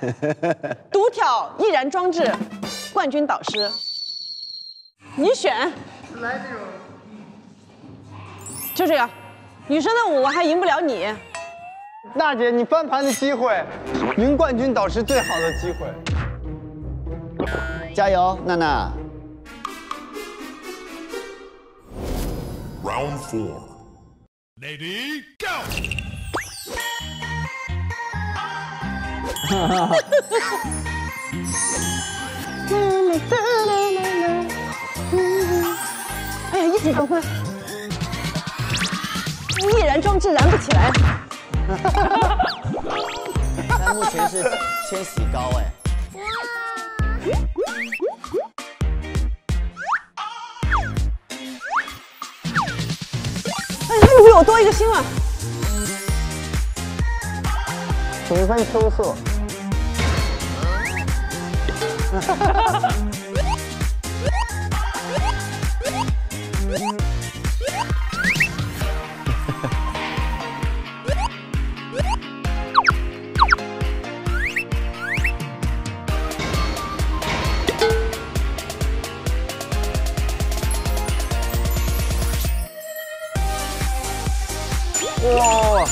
独挑易燃装置冠军导师，你选。来这种。就这样，女生的舞我还赢不了你。娜姐，你翻盘的机会，赢冠军导师最好的机会。加油，娜娜。Round four. Lady, go. 哎呀，一起赶快！易燃装置燃不起来。但目前是千玺高哎。哎，他又比我多一个星了。平分秋色色。哇！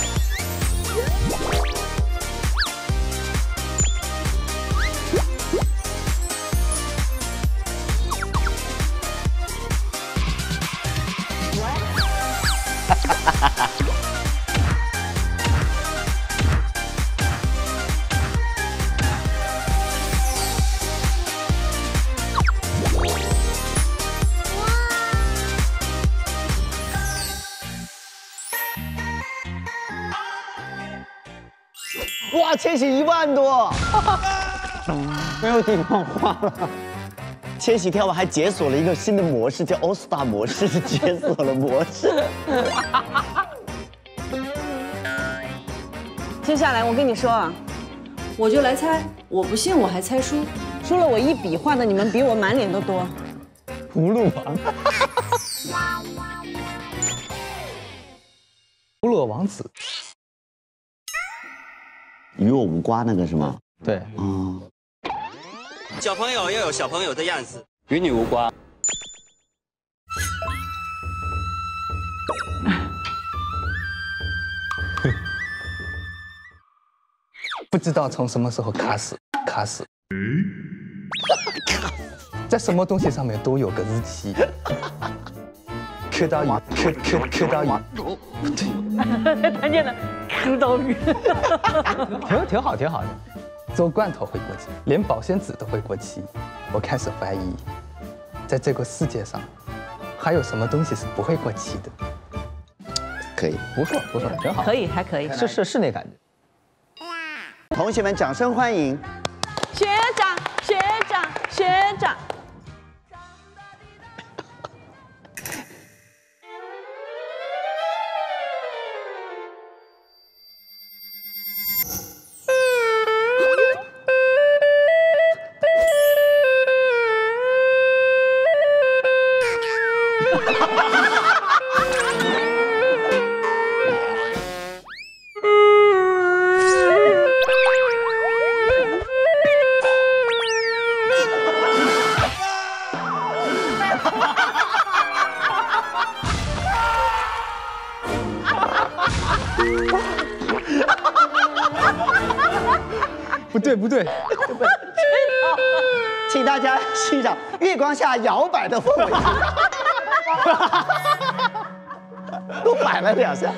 哇，千玺一万多，没有地方花了。千玺跳完还解锁了一个新的模式，叫 All Star 模式，解锁了模式。接下来我跟你说啊，我就来猜，我不信我还猜输，输了我一笔画的你们比我满脸都多。葫芦王，葫芦王子，与我无瓜那个是吗？对，嗯，小朋友要有小朋友的样子。与你无关。不知道从什么时候卡死，卡死。在什么东西上面都有个日期。Q 到鱼，Q Q Q 到鱼，不 对，看见了，Q 到鱼，挺 挺好，挺好的。做罐头会过期，连保鲜纸都会过期。我开始怀疑，在这个世界上，还有什么东西是不会过期的？可以。不错，不错，挺好。可以，还可以。是是是那感觉。同学们，掌声欢迎学长，学长，学长。哈哈哈不对不对，请大家欣赏月光下摇摆的氛围，都摆了两下。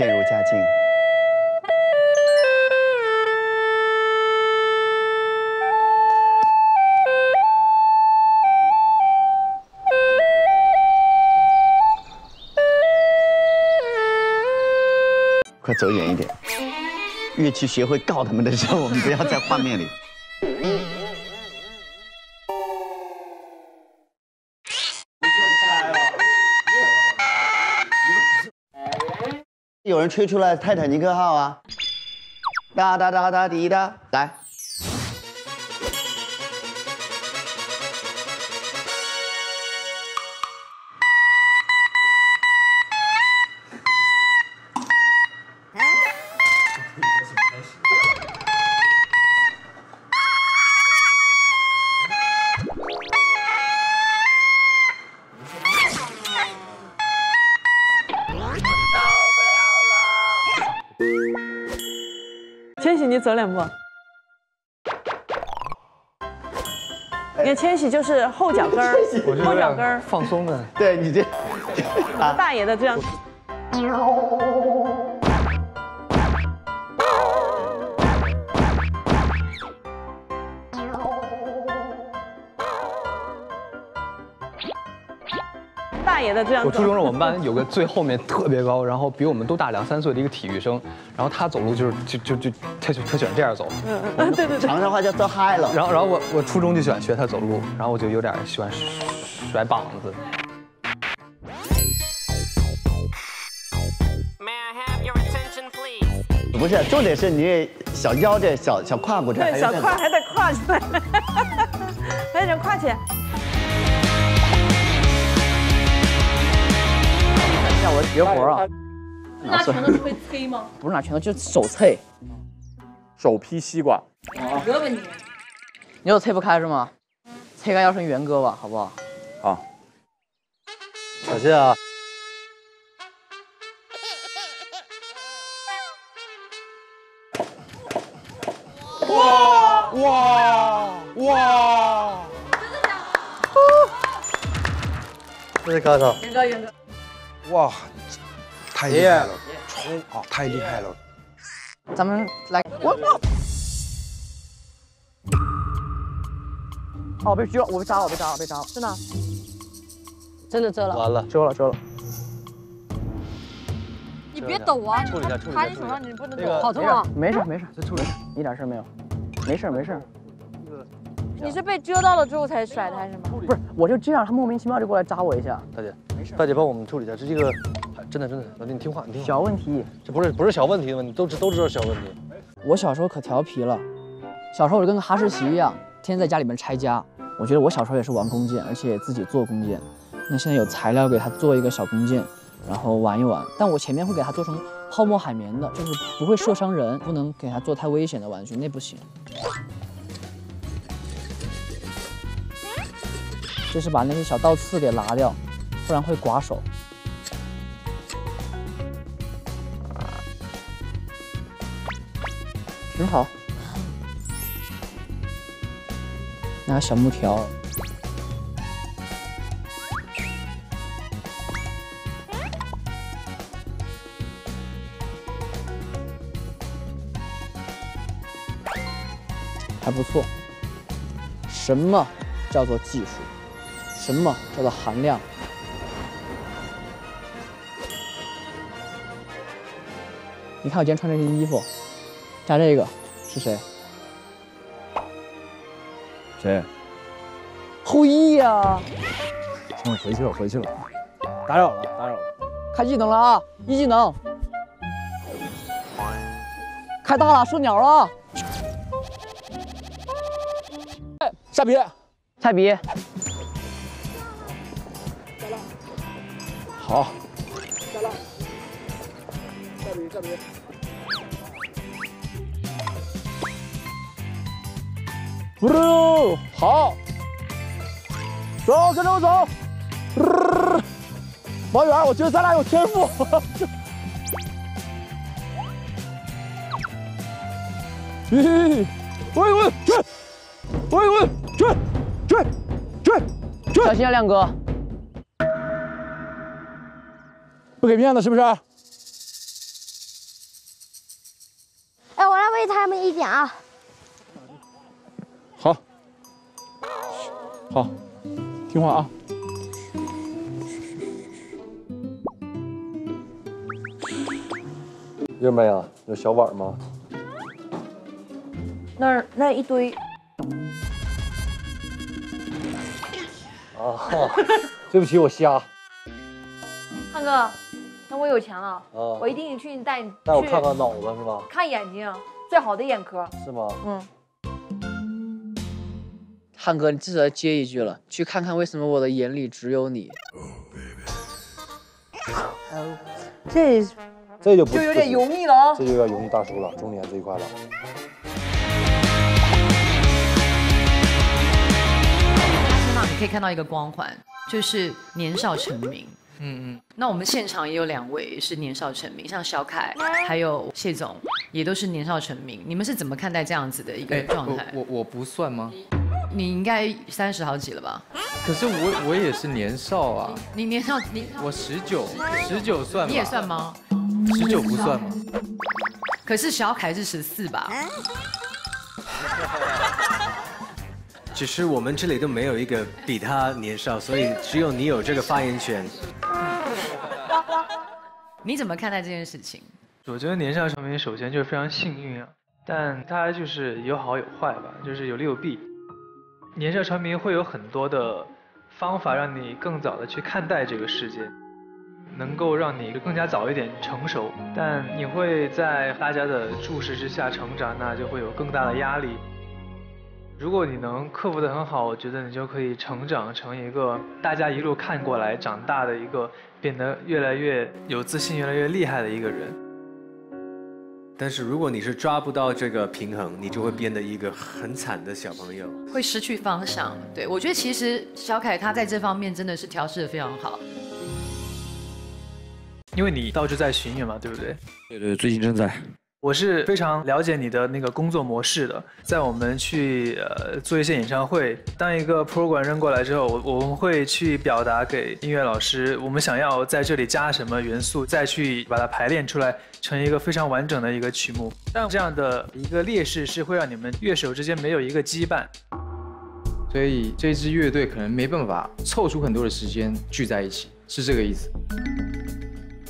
渐入佳境。快走远一点乐器学会告他们的时候我们不要在画面里。有人吹出了泰坦尼克号啊！哒哒哒哒滴哒，来。千玺，你走两步。你看千玺就是后脚跟儿，后脚跟儿，放松的。对你这，大爷的这样。大爷的这样。我初中时我们班有个最后面特别高，然后比我们都大两三岁的一个体育生，然后他走路就是就就就他就他喜欢这样走，嗯，对对对。长沙话叫走嗨了。然后然后我我初中就喜欢学他走路，然后我就有点喜欢甩膀子。May I have your attention, please? 不是，重点是你这小腰这小小胯骨这小胯还得胯起来，还得胯起来。让我绝活啊！拿拳头会催吗？不是拿拳头，就是手脆，手劈西瓜。这个问题。你又催不开是吗？催开要成元哥吧，好不好？好，小心啊，哇哇哇！真的假的这是高手。元哥，元哥，哇，太厉害了，冲啊，太厉害了！咱们来，我我！哦，被狙了，我被扎了，我被扎了，被扎了，真的，真的遮了。完了，遮了，遮了。你别抖啊！处理一下处理一下趴你手上，你不能抖，好痛啊！没事没事，再处理一点事儿没有，没事没事。你是被蛰到了之后才甩他是吗？不是，我就这样，他莫名其妙就过来扎我一下，大姐，大姐帮我们处理一下，这这个真的真的，老弟你听话，你听话，小问题。这不是不是小问题的问题，都知都知道小问题。我小时候可调皮了，小时候我就跟个哈士奇一样，天天在家里面拆家。我觉得我小时候也是玩弓箭，而且自己做弓箭。那现在有材料给他做一个小弓箭，然后玩一玩。但我前面会给他做成泡沫海绵的，就是不会射伤人，不能给他做太危险的玩具，那不行。就是把那些小倒刺给拿掉，不然会刮手。挺好。拿小木条，还不错。什么叫做技术？什么叫做含量？你看我今天穿这件衣服，加这个是谁？谁？后羿呀！我，回去了回去了，打扰了打扰了。开技能了啊！一技能，开大了，射鸟了。下笔，菜笔，好，不是，好，走，跟着我走。王源，我觉得咱俩有天赋。咦，喂喂，追，喂喂，追，追，追，追，小心啊，亮哥！不给面子是不是？一点啊。好，好，听话啊。月妹啊，有小碗吗？那儿那一堆，啊，对不起，我瞎。汉哥，那我有钱了，啊我一定去带你带我去看看脑子是吧？看眼睛，最好的眼科。是吗？嗯，汉哥，你至少要接一句了，去看看为什么我的眼里只有你。这这就不就有点油腻了哦这就要油腻大叔了，中年这一块了。身上你可以看到一个光环，就是年少成名。嗯嗯，那我们现场也有两位是年少成名，像小凯还有谢总，也都是年少成名。你们是怎么看待这样子的一个哎，状态？我我我不算吗？你应该三十好几了吧？可是我我也是年少啊，你年少你我十九，十九算吗？你也算吗？十九不算吗？可是小凯是十四吧？只是我们这里都没有一个比他年少，所以只有你有这个发言权。你怎么看待这件事情？我觉得年少成名首先就是非常幸运啊，但它就是有好有坏吧，就是有利有弊。年少成名会有很多的方法让你更早的去看待这个世界，能够让你更加早一点成熟，但你会在大家的注视之下成长，那就会有更大的压力。如果你能克服的很好，我觉得你就可以成长成一个大家一路看过来长大的一个，变得越来越有自信、越来越厉害的一个人。但是如果你是抓不到这个平衡，你就会变得一个很惨的小朋友。会失去方向。对我觉得其实小凯他在这方面真的是调试的非常好。因为你到处在巡演嘛，对不对？对对，最近正在。我是非常了解你的那个工作模式的。在我们去呃做一些演唱会，当一个 program 扔过来之后，我我们会去表达给音乐老师，我们想要在这里加什么元素，再去把它排练出来，成一个非常完整的一个曲目。但这样的一个劣势是会让你们乐手之间没有一个羁绊。所以这支乐队可能没办法凑出很多的时间聚在一起，是这个意思。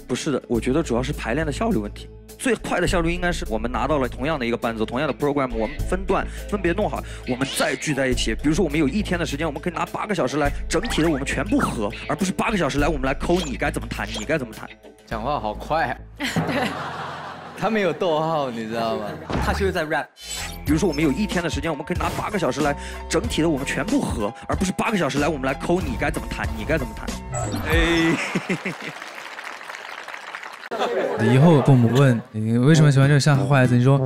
不是的，我觉得主要是排练的效率问题。最快的效率应该是我们拿到了同样的一个伴奏，同样的 program，我们分段分别弄好，我们再聚在一起。比如说我们有一天的时间，我们可以拿八个小时来整体的我们全部合，而不是八个小时来我们来抠你该怎么弹，你该怎么弹。讲话好快、对 他没有逗号，你知道吗？他就是在 rap。比如说我们有一天的时间，我们可以拿八个小时来整体的我们全部合，而不是八个小时来我们来抠你该怎么弹，你该怎么弹。哎。以后父母问你为什么喜欢这个像坏孩子，你说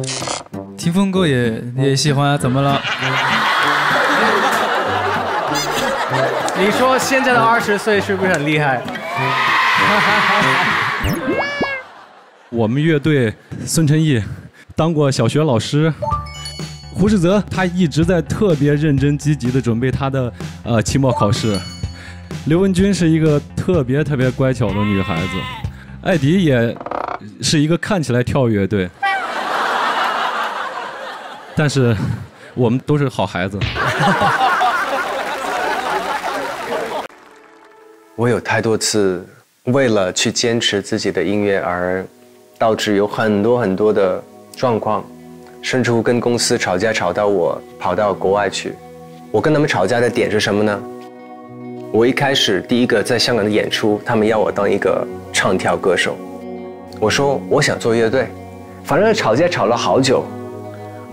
听风哥也也喜欢啊，怎么了？你说现在的二十岁是不是很厉害？我们乐队孙晨毅当过小学老师，胡世泽他一直在特别认真积极的准备他的呃期末考试。刘文君是一个特别特别乖巧的女孩子，艾迪也是一个看起来跳乐队，但是我们都是好孩子。我有太多次为了去坚持自己的音乐而导致有很多很多的状况，甚至乎跟公司吵架吵到我跑到国外去。我跟他们吵架的点是什么呢？我一开始第一个在香港的演出，他们要我当一个唱跳歌手，我说我想做乐队，反正吵架吵了好久。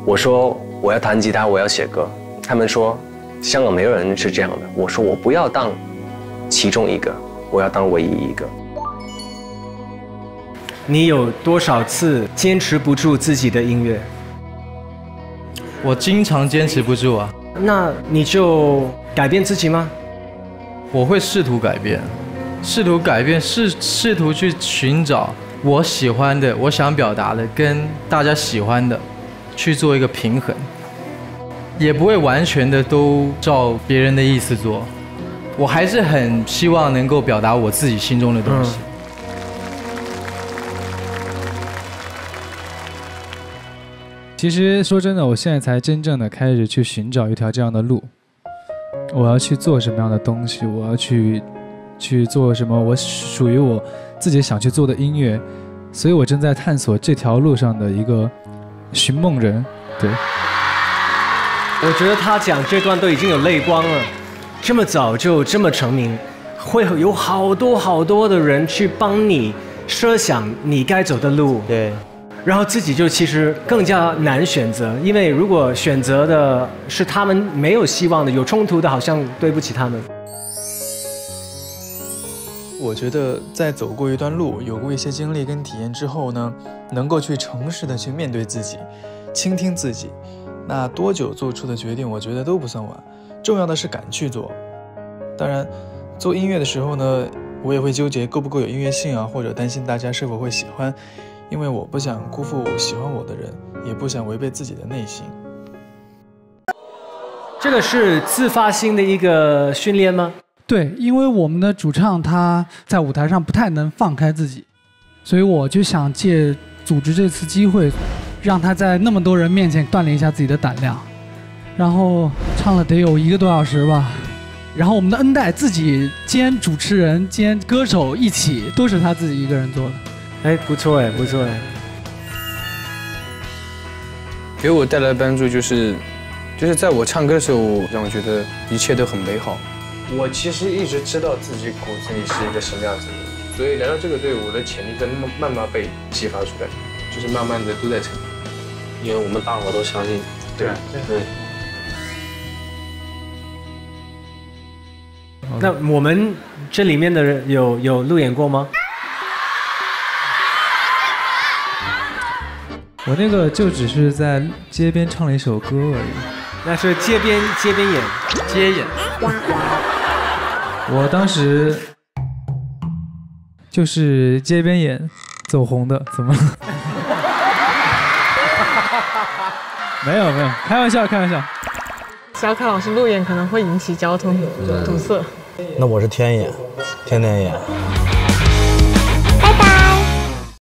我说我要弹吉他，我要写歌，他们说香港没有人是这样的。我说我不要当其中一个，我要当唯一一个。你有多少次坚持不住自己的音乐？我经常坚持不住啊。那你就改变自己吗？我会试图改变，试图改变，试试图去寻找我喜欢的、我想表达的，跟大家喜欢的，去做一个平衡。也不会完全的都照别人的意思做，我还是很希望能够表达我自己心中的东西。其实说真的，我现在才真正的开始去寻找一条这样的路。我要去做什么样的东西？我要去去做什么？我属于我自己想去做的音乐，所以我正在探索这条路上的一个寻梦人。对，我觉得他讲这段都已经有泪光了，这么早就这么成名，会有好多好多的人去帮你设想你该走的路。对。然后自己就其实更加难选择，因为如果选择的是他们没有希望的、有冲突的，好像对不起他们。我觉得在走过一段路、有过一些经历跟体验之后呢，能够去诚实的去面对自己，倾听自己，那多久做出的决定，我觉得都不算晚。重要的是敢去做。当然，做音乐的时候呢，我也会纠结够不够有音乐性啊，或者担心大家是否会喜欢。因为我不想辜负喜欢我的人，也不想违背自己的内心。这个是自发性的一个训练吗？对，因为我们的主唱他在舞台上不太能放开自己，所以我就想借组织这次机会，让他在那么多人面前锻炼一下自己的胆量。然后唱了得有一个多小时吧，然后我们的恩代自己兼主持人兼歌手一起，都是他自己一个人做的。哎，不错哎，不错哎。给我带来的帮助就是，就是在我唱歌的时候，让我觉得一切都很美好。我其实一直知道自己骨子里是一个什么样子的，所以来到这个队伍，我的潜力在慢慢慢被激发出来，就是慢慢的都在成长。因为我们大伙都相信，对对。那我们这里面的人有有路演过吗？我那个就只是在街边唱了一首歌而已，那是街边街边演街演。我当时就是街边演走红的，怎么了？没有没有，开玩笑开玩笑。小凯老师路演可能会引起交通堵塞。那我是天眼，天天演。